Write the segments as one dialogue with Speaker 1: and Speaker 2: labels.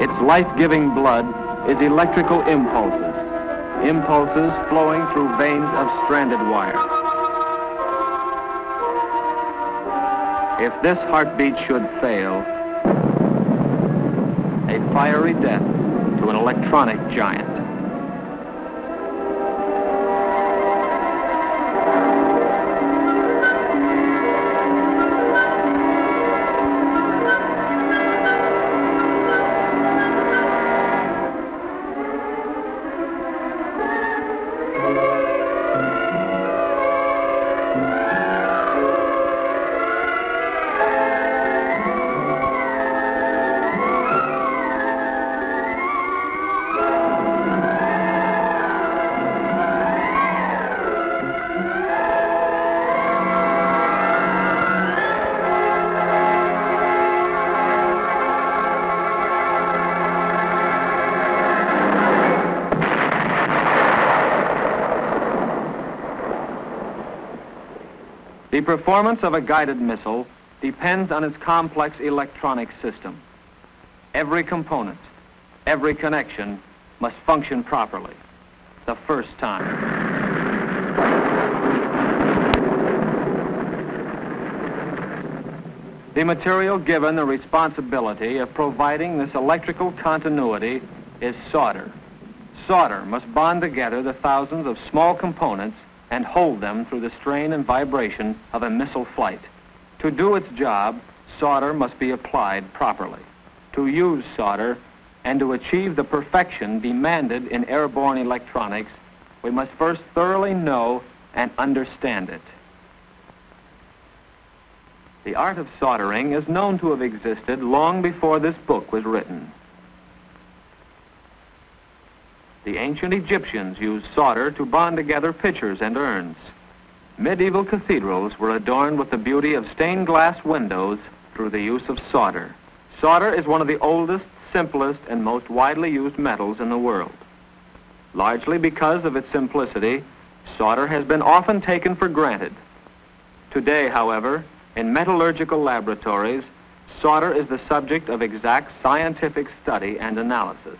Speaker 1: Its life-giving blood is electrical impulses, impulses flowing through veins of stranded wire. If this heartbeat should fail, a fiery death to an electronic giant. Performance of a guided missile depends on its complex electronic system. Every component, every connection must function properly the first time. The material given the responsibility of providing this electrical continuity is solder. Solder must bond together the thousands of small components and hold them through the strain and vibration of a missile flight. To do its job, solder must be applied properly. To use solder and to achieve the perfection demanded in airborne electronics, we must first thoroughly know and understand it. The art of soldering is known to have existed long before this book was written. The ancient Egyptians used solder to bond together pitchers and urns. Medieval cathedrals were adorned with the beauty of stained glass windows through the use of solder. Solder is one of the oldest, simplest, and most widely used metals in the world. Largely because of its simplicity, solder has been often taken for granted. Today, however, in metallurgical laboratories, solder is the subject of exact scientific study and analysis.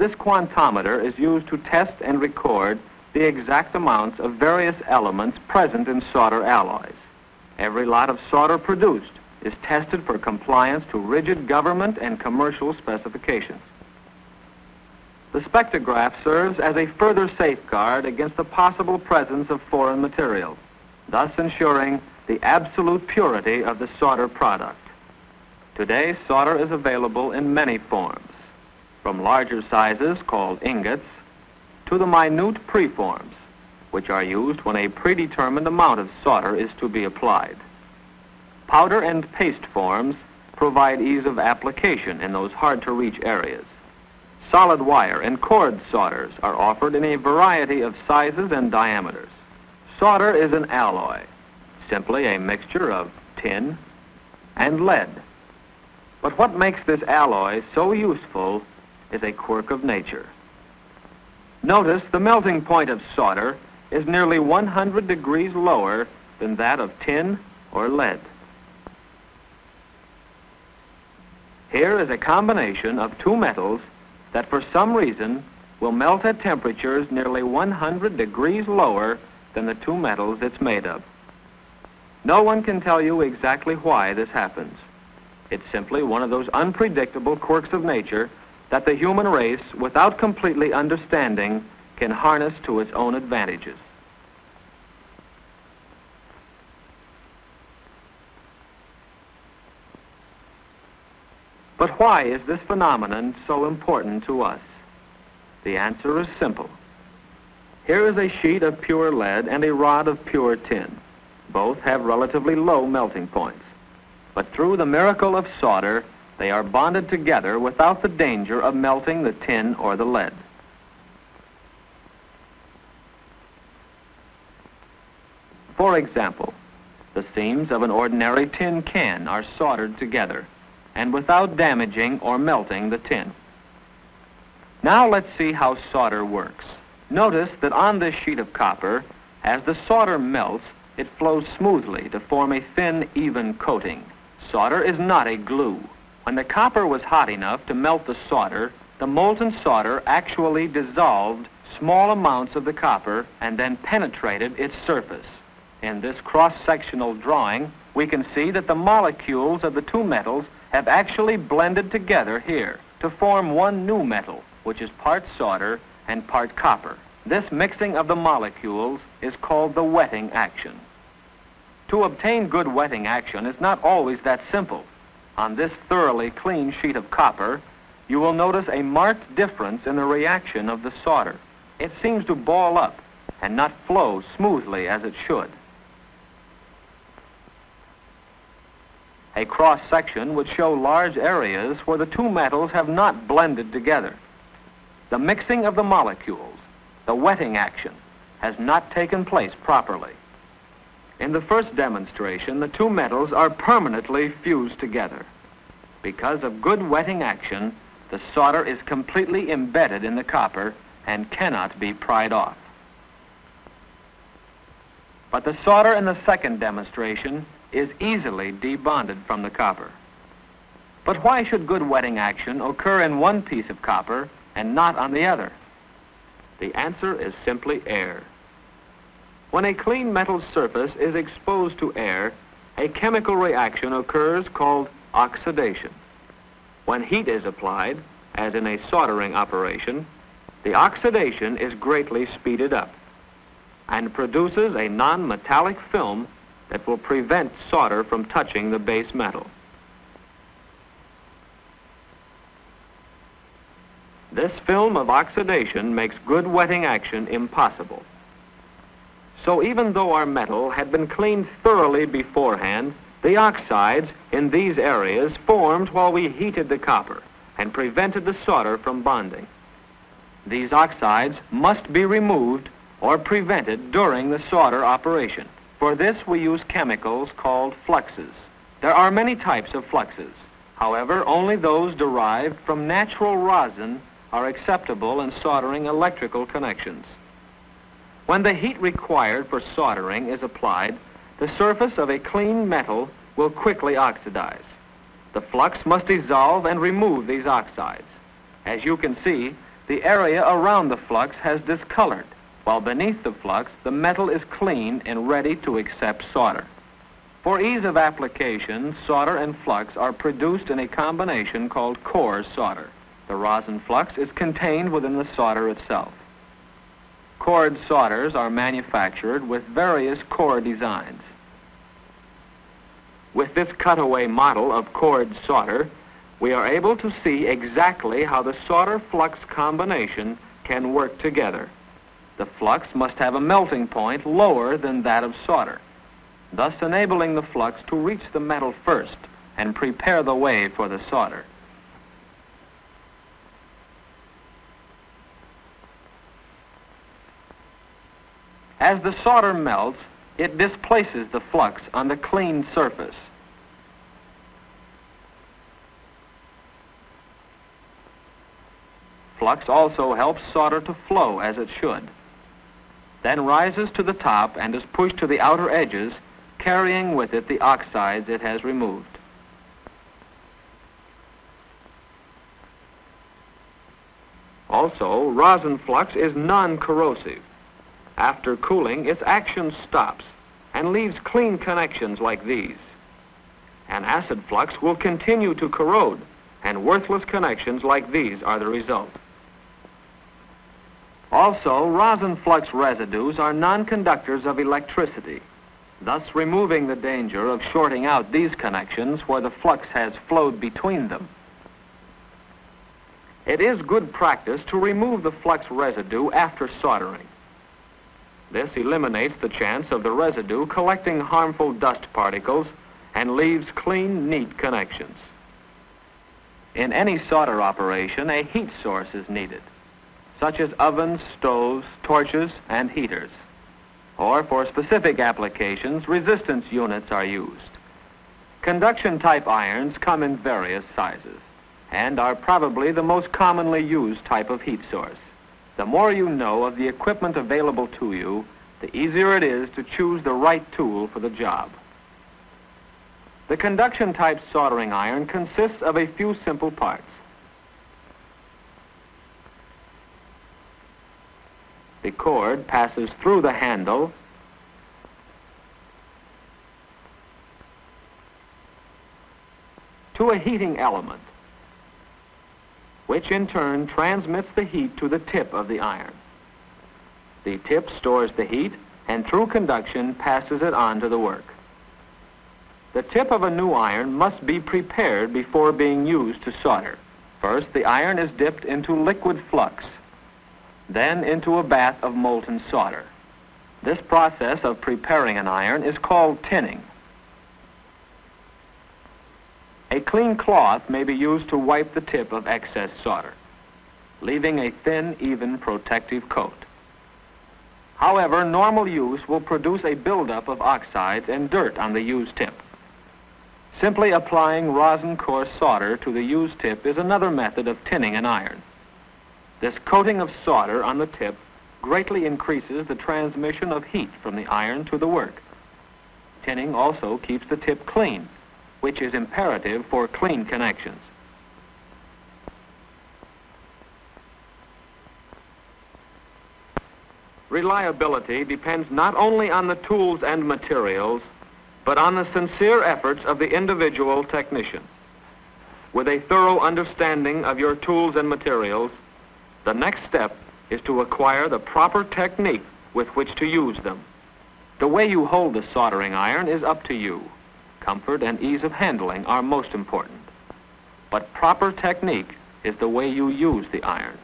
Speaker 1: This quantometer is used to test and record the exact amounts of various elements present in solder alloys. Every lot of solder produced is tested for compliance to rigid government and commercial specifications. The spectrograph serves as a further safeguard against the possible presence of foreign material, thus ensuring the absolute purity of the solder product. Today, solder is available in many forms from larger sizes called ingots to the minute preforms, which are used when a predetermined amount of solder is to be applied. Powder and paste forms provide ease of application in those hard-to-reach areas. Solid wire and cored solders are offered in a variety of sizes and diameters. Solder is an alloy, simply a mixture of tin and lead. But what makes this alloy so useful is a quirk of nature. Notice the melting point of solder is nearly 100 degrees lower than that of tin or lead. Here is a combination of two metals that for some reason will melt at temperatures nearly 100 degrees lower than the two metals it's made of. No one can tell you exactly why this happens. It's simply one of those unpredictable quirks of nature that the human race, without completely understanding, can harness to its own advantages. But why is this phenomenon so important to us? The answer is simple. Here is a sheet of pure lead and a rod of pure tin. Both have relatively low melting points. But through the miracle of solder, they are bonded together without the danger of melting the tin or the lead. For example, the seams of an ordinary tin can are soldered together and without damaging or melting the tin. Now let's see how solder works. Notice that on this sheet of copper, as the solder melts, it flows smoothly to form a thin, even coating. solder is not a glue. When the copper was hot enough to melt the solder, the molten solder actually dissolved small amounts of the copper and then penetrated its surface. In this cross-sectional drawing, we can see that the molecules of the two metals have actually blended together here to form one new metal, which is part solder and part copper. This mixing of the molecules is called the wetting action. To obtain good wetting action is not always that simple. On this thoroughly clean sheet of copper, you will notice a marked difference in the reaction of the solder. It seems to ball up and not flow smoothly as it should. A cross-section would show large areas where the two metals have not blended together. The mixing of the molecules, the wetting action, has not taken place properly. In the first demonstration, the two metals are permanently fused together. Because of good wetting action, the solder is completely embedded in the copper and cannot be pried off. But the solder in the second demonstration is easily debonded from the copper. But why should good wetting action occur in one piece of copper and not on the other? The answer is simply air. When a clean metal surface is exposed to air, a chemical reaction occurs called oxidation. When heat is applied, as in a soldering operation, the oxidation is greatly speeded up and produces a non-metallic film that will prevent solder from touching the base metal. This film of oxidation makes good wetting action impossible. So even though our metal had been cleaned thoroughly beforehand, the oxides in these areas formed while we heated the copper and prevented the solder from bonding. These oxides must be removed or prevented during the solder operation. For this we use chemicals called fluxes. There are many types of fluxes. However, only those derived from natural rosin are acceptable in soldering electrical connections. When the heat required for soldering is applied, the surface of a clean metal will quickly oxidize. The flux must dissolve and remove these oxides. As you can see, the area around the flux has discolored, while beneath the flux, the metal is clean and ready to accept solder. For ease of application, solder and flux are produced in a combination called core solder. The rosin flux is contained within the solder itself. Cored solders are manufactured with various core designs. With this cutaway model of cored solder, we are able to see exactly how the solder-flux combination can work together. The flux must have a melting point lower than that of solder, thus enabling the flux to reach the metal first and prepare the way for the solder. As the solder melts, it displaces the flux on the clean surface. Flux also helps solder to flow as it should, then rises to the top and is pushed to the outer edges, carrying with it the oxides it has removed. Also, rosin flux is non-corrosive. After cooling, its action stops and leaves clean connections like these. An acid flux will continue to corrode, and worthless connections like these are the result. Also, rosin flux residues are non-conductors of electricity, thus removing the danger of shorting out these connections where the flux has flowed between them. It is good practice to remove the flux residue after soldering. This eliminates the chance of the residue collecting harmful dust particles and leaves clean, neat connections. In any solder operation, a heat source is needed, such as ovens, stoves, torches, and heaters. Or for specific applications, resistance units are used. Conduction-type irons come in various sizes and are probably the most commonly used type of heat source. The more you know of the equipment available to you, the easier it is to choose the right tool for the job. The conduction type soldering iron consists of a few simple parts. The cord passes through the handle to a heating element, which in turn transmits the heat to the tip of the iron. The tip stores the heat and through conduction passes it on to the work. The tip of a new iron must be prepared before being used to solder. First, the iron is dipped into liquid flux, then into a bath of molten solder. This process of preparing an iron is called tinning. A clean cloth may be used to wipe the tip of excess solder, leaving a thin, even protective coat. However, normal use will produce a buildup of oxides and dirt on the used tip. Simply applying rosin core solder to the used tip is another method of tinning an iron. This coating of solder on the tip greatly increases the transmission of heat from the iron to the work. Tinning also keeps the tip clean, which is imperative for clean connections. Reliability depends not only on the tools and materials, but on the sincere efforts of the individual technician. With a thorough understanding of your tools and materials, the next step is to acquire the proper technique with which to use them. The way you hold the soldering iron is up to you. Comfort and ease of handling are most important. But proper technique is the way you use the iron.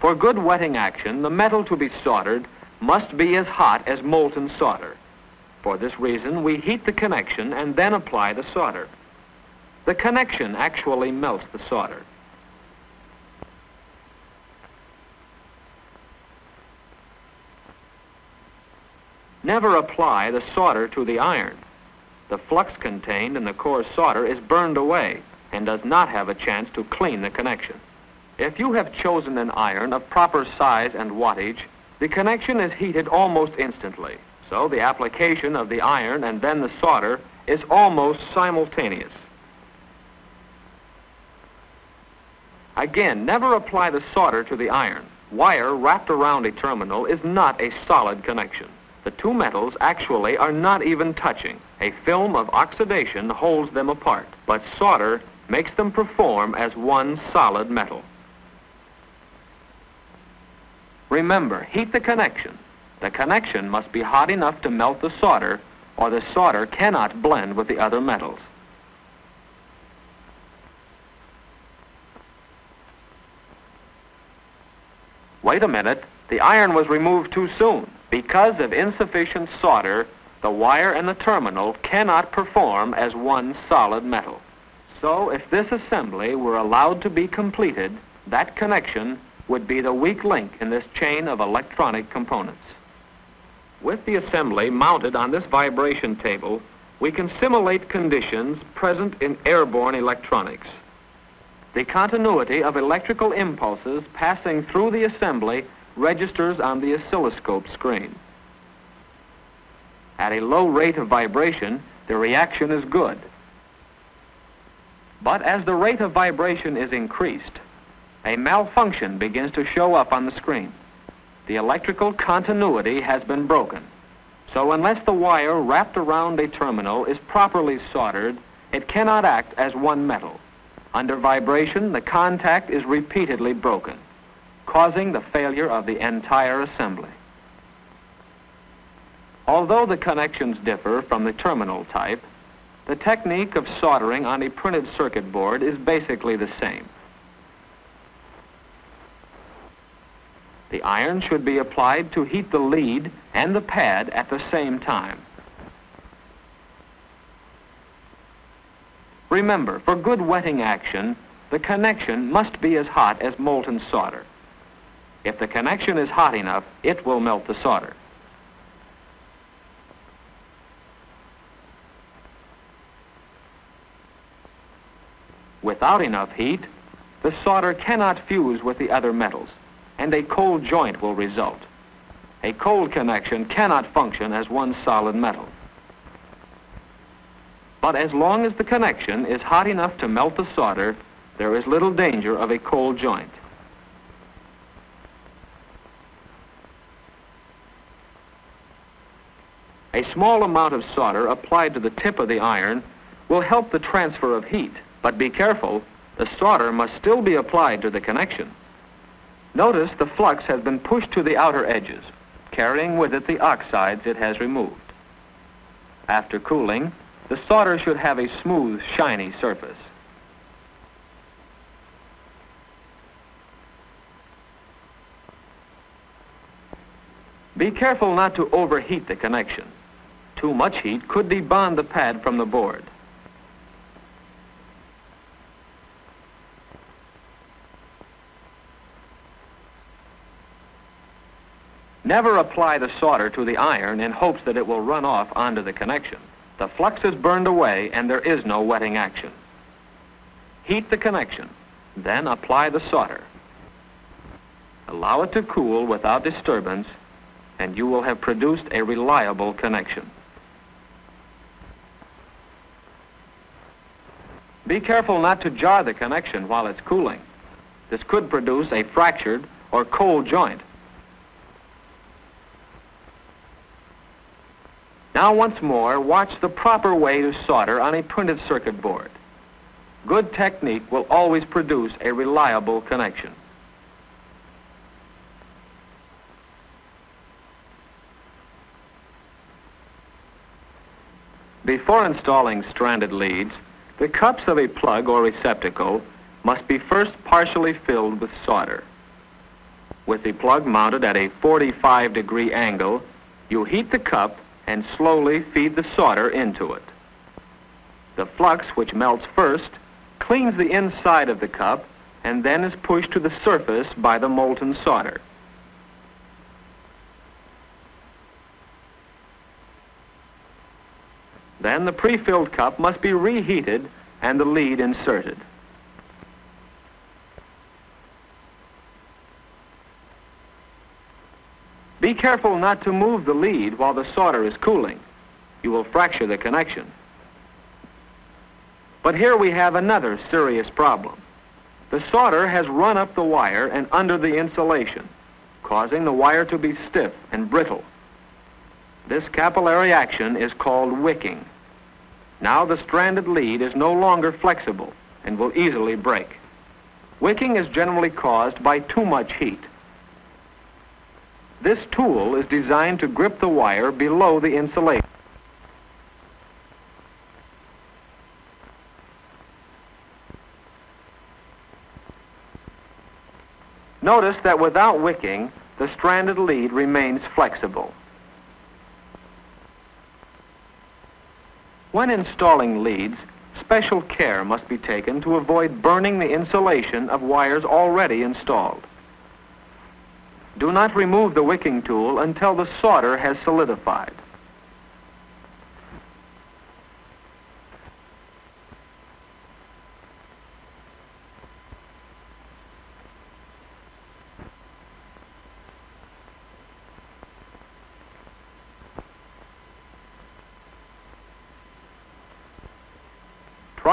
Speaker 1: For good wetting action, the metal to be soldered must be as hot as molten solder. For this reason, we heat the connection and then apply the solder. The connection actually melts the solder. Never apply the solder to the iron. The flux contained in the core solder is burned away and does not have a chance to clean the connection. If you have chosen an iron of proper size and wattage, the connection is heated almost instantly. So the application of the iron and then the solder is almost simultaneous. Again, never apply the solder to the iron. Wire wrapped around a terminal is not a solid connection. The two metals actually are not even touching. A film of oxidation holds them apart, but solder makes them perform as one solid metal. Remember, heat the connection. The connection must be hot enough to melt the solder, or the solder cannot blend with the other metals. Wait a minute, the iron was removed too soon. Because of insufficient solder, the wire and the terminal cannot perform as one solid metal. So if this assembly were allowed to be completed, that connection would be the weak link in this chain of electronic components. With the assembly mounted on this vibration table, we can simulate conditions present in airborne electronics. The continuity of electrical impulses passing through the assembly registers on the oscilloscope screen. At a low rate of vibration, the reaction is good. But as the rate of vibration is increased, a malfunction begins to show up on the screen. The electrical continuity has been broken. So unless the wire wrapped around a terminal is properly soldered, it cannot act as one metal. Under vibration, the contact is repeatedly broken causing the failure of the entire assembly. Although the connections differ from the terminal type, the technique of soldering on a printed circuit board is basically the same. The iron should be applied to heat the lead and the pad at the same time. Remember, for good wetting action, the connection must be as hot as molten solder. If the connection is hot enough, it will melt the solder. Without enough heat, the solder cannot fuse with the other metals, and a cold joint will result. A cold connection cannot function as one solid metal. But as long as the connection is hot enough to melt the solder, there is little danger of a cold joint. A small amount of solder applied to the tip of the iron will help the transfer of heat, but be careful, the solder must still be applied to the connection. Notice the flux has been pushed to the outer edges, carrying with it the oxides it has removed. After cooling, the solder should have a smooth, shiny surface. Be careful not to overheat the connection. Too much heat could debond the pad from the board. Never apply the solder to the iron in hopes that it will run off onto the connection. The flux is burned away and there is no wetting action. Heat the connection, then apply the solder. Allow it to cool without disturbance and you will have produced a reliable connection. Be careful not to jar the connection while it's cooling. This could produce a fractured or cold joint. Now once more, watch the proper way to solder on a printed circuit board. Good technique will always produce a reliable connection. Before installing stranded leads, the cups of a plug or receptacle must be first partially filled with solder. With the plug mounted at a 45 degree angle, you heat the cup and slowly feed the solder into it. The flux, which melts first, cleans the inside of the cup and then is pushed to the surface by the molten solder. Then the pre-filled cup must be reheated and the lead inserted. Be careful not to move the lead while the solder is cooling. You will fracture the connection. But here we have another serious problem. The solder has run up the wire and under the insulation, causing the wire to be stiff and brittle. This capillary action is called wicking. Now the stranded lead is no longer flexible and will easily break. Wicking is generally caused by too much heat. This tool is designed to grip the wire below the insulation. Notice that without wicking, the stranded lead remains flexible. When installing leads, special care must be taken to avoid burning the insulation of wires already installed. Do not remove the wicking tool until the solder has solidified.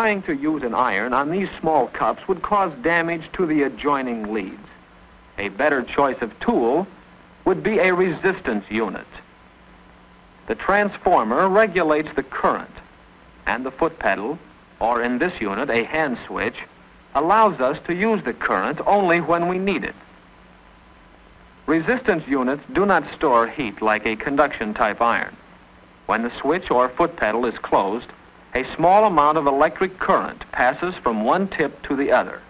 Speaker 1: Trying to use an iron on these small cups would cause damage to the adjoining leads. A better choice of tool would be a resistance unit. The transformer regulates the current, and the foot pedal, or in this unit a hand switch, allows us to use the current only when we need it. Resistance units do not store heat like a conduction type iron. When the switch or foot pedal is closed, a small amount of electric current passes from one tip to the other.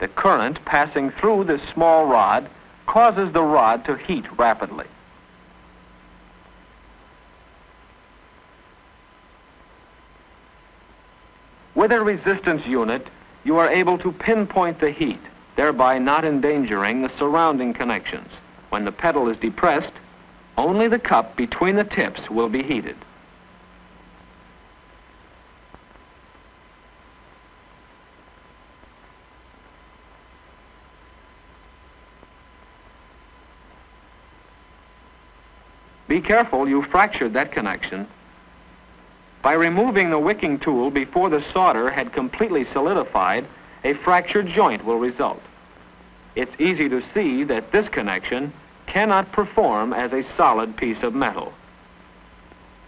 Speaker 1: The current passing through this small rod causes the rod to heat rapidly. With a resistance unit, you are able to pinpoint the heat, thereby not endangering the surrounding connections. When the pedal is depressed, only the cup between the tips will be heated. Be careful, you fractured that connection. By removing the wicking tool before the solder had completely solidified, a fractured joint will result. It's easy to see that this connection cannot perform as a solid piece of metal.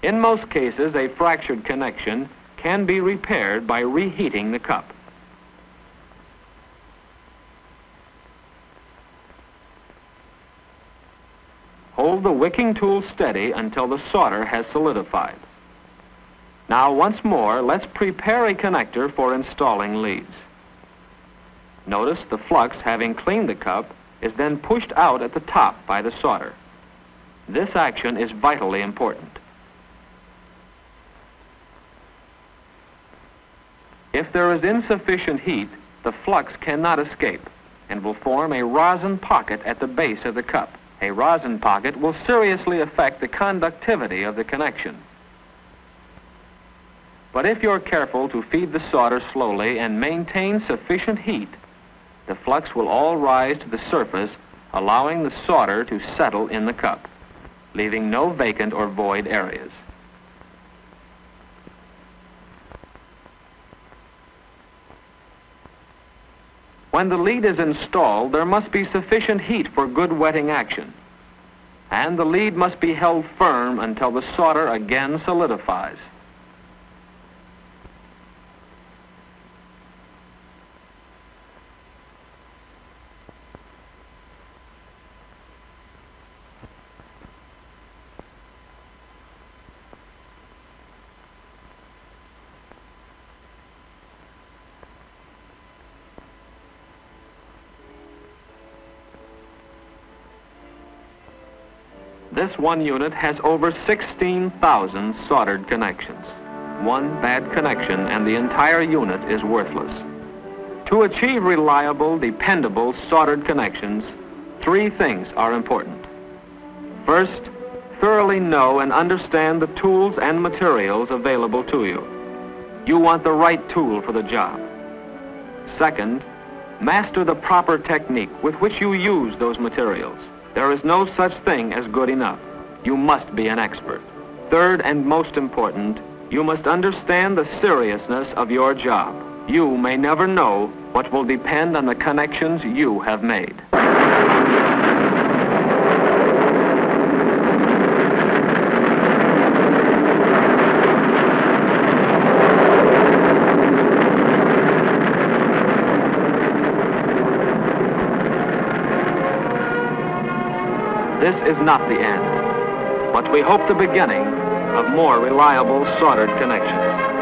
Speaker 1: In most cases, a fractured connection can be repaired by reheating the cup. Hold the wicking tool steady until the solder has solidified. Now once more, let's prepare a connector for installing leads. Notice the flux, having cleaned the cup, is then pushed out at the top by the solder. This action is vitally important. If there is insufficient heat, the flux cannot escape and will form a rosin pocket at the base of the cup. A rosin pocket will seriously affect the conductivity of the connection. But if you're careful to feed the solder slowly and maintain sufficient heat, the flux will all rise to the surface, allowing the solder to settle in the cup, leaving no vacant or void areas. When the lead is installed, there must be sufficient heat for good wetting action. And the lead must be held firm until the solder again solidifies. This one unit has over 16,000 soldered connections. One bad connection and the entire unit is worthless. To achieve reliable, dependable soldered connections, three things are important. First, thoroughly know and understand the tools and materials available to you. You want the right tool for the job. Second, master the proper technique with which you use those materials. There is no such thing as good enough. You must be an expert. Third and most important, you must understand the seriousness of your job. You may never know what will depend on the connections you have made. This is not the end, but we hope the beginning of more reliable soldered connections.